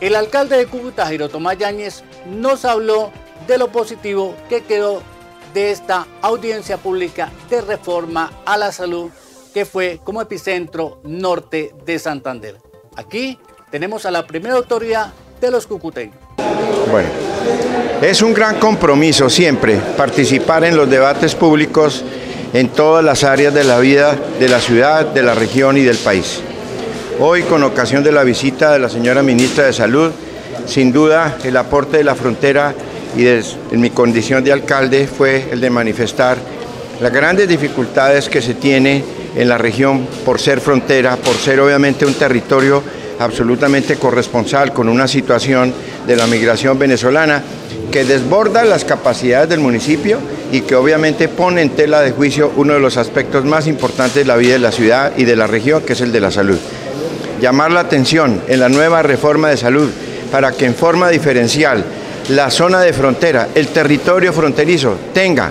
el alcalde de Cúcuta, Jairo Tomás Yáñez, nos habló de lo positivo que quedó de esta audiencia pública de reforma a la salud que fue como epicentro norte de Santander. Aquí tenemos a la primera autoridad de los cucuteños. Bueno, es un gran compromiso siempre participar en los debates públicos en todas las áreas de la vida de la ciudad, de la región y del país. Hoy, con ocasión de la visita de la señora ministra de Salud, sin duda el aporte de la frontera y en mi condición de alcalde fue el de manifestar las grandes dificultades que se tiene en la región por ser frontera, por ser obviamente un territorio absolutamente corresponsal con una situación de la migración venezolana que desborda las capacidades del municipio y que obviamente pone en tela de juicio uno de los aspectos más importantes de la vida de la ciudad y de la región, que es el de la salud. Llamar la atención en la nueva reforma de salud para que en forma diferencial la zona de frontera, el territorio fronterizo, tenga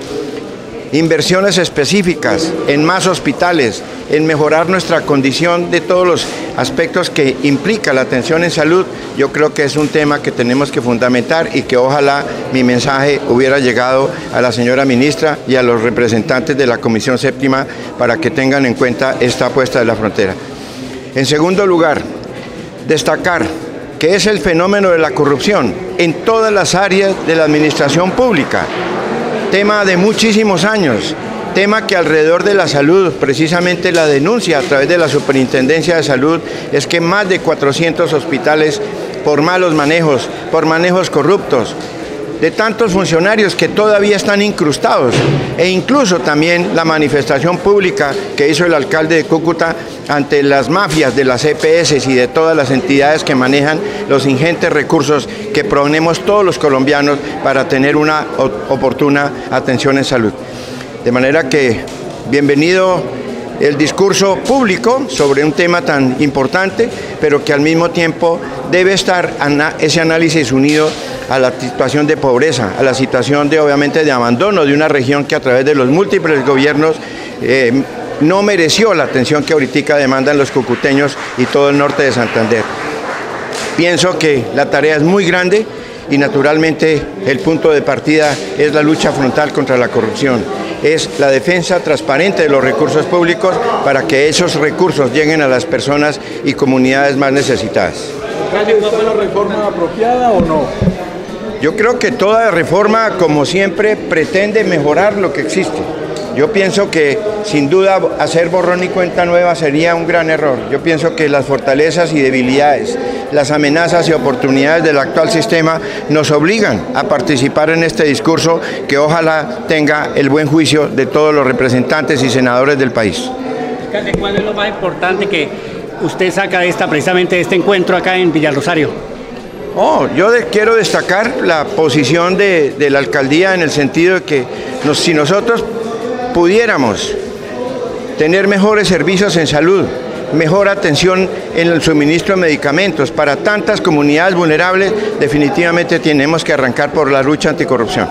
inversiones específicas en más hospitales, en mejorar nuestra condición de todos los aspectos que implica la atención en salud, yo creo que es un tema que tenemos que fundamentar y que ojalá mi mensaje hubiera llegado a la señora ministra y a los representantes de la Comisión Séptima para que tengan en cuenta esta apuesta de la frontera. En segundo lugar, destacar que es el fenómeno de la corrupción en todas las áreas de la administración pública. Tema de muchísimos años, tema que alrededor de la salud, precisamente la denuncia a través de la Superintendencia de Salud, es que más de 400 hospitales por malos manejos, por manejos corruptos, de tantos funcionarios que todavía están incrustados e incluso también la manifestación pública que hizo el alcalde de Cúcuta ante las mafias de las EPS y de todas las entidades que manejan los ingentes recursos que provenemos todos los colombianos para tener una oportuna atención en salud. De manera que bienvenido el discurso público sobre un tema tan importante, pero que al mismo tiempo debe estar ese análisis unido a la situación de pobreza, a la situación de obviamente de abandono de una región que a través de los múltiples gobiernos eh, no mereció la atención que ahorita demandan los cucuteños y todo el norte de Santander. Pienso que la tarea es muy grande y naturalmente el punto de partida es la lucha frontal contra la corrupción, es la defensa transparente de los recursos públicos para que esos recursos lleguen a las personas y comunidades más necesitadas. ¿Es una reforma apropiada o no? Yo creo que toda reforma, como siempre, pretende mejorar lo que existe. Yo pienso que sin duda hacer borrón y cuenta nueva sería un gran error. Yo pienso que las fortalezas y debilidades, las amenazas y oportunidades del actual sistema nos obligan a participar en este discurso que ojalá tenga el buen juicio de todos los representantes y senadores del país. ¿Cuál es lo más importante que usted saca de esta, precisamente de este encuentro acá en Villarrosario? Oh, yo quiero destacar la posición de, la alcaldía en el sentido de que si nosotros pudiéramos tener mejores servicios en salud, mejor atención en el suministro de medicamentos para tantas comunidades vulnerables, definitivamente tenemos que arrancar por la lucha anticorrupción.